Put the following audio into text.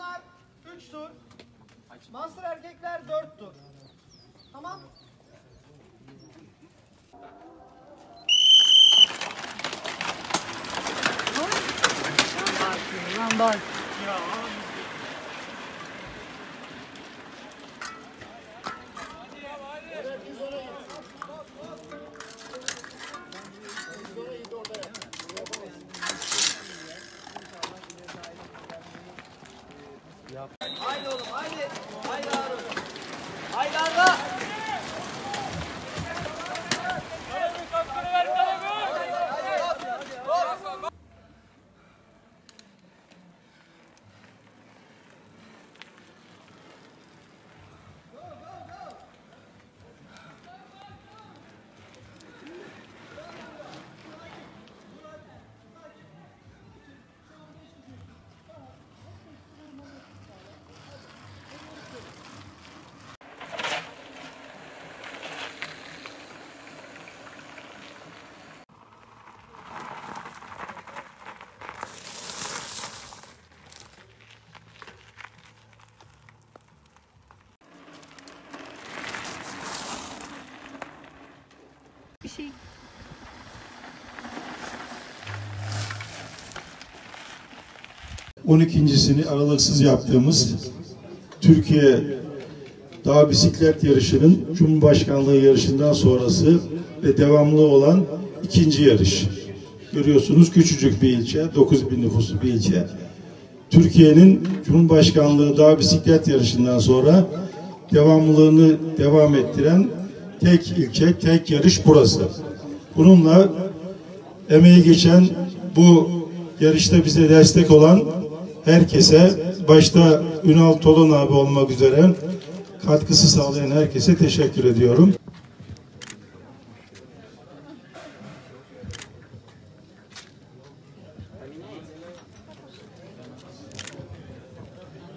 kadınlar 3 tur. Master erkekler 4 tur. Tamam? Lan bak. Haydi oğlum haydi. Haydi Harun. Haydi Arda. Şey 12.sini aralıksız yaptığımız Türkiye Dağ Bisiklet Yarışı'nın Cumhurbaşkanlığı yarışından sonrası ve devamlı olan ikinci yarış. Görüyorsunuz küçücük bir ilçe, 9 bin nüfuslu bir ilçe. Türkiye'nin Cumhurbaşkanlığı Dağ Bisiklet Yarışı'ndan sonra devamlılığını devam ettiren tek ilçe, tek yarış burası. Bununla emeği geçen bu yarışta bize destek olan herkese başta Ünal Tolun abi olmak üzere katkısı sağlayan herkese teşekkür ediyorum.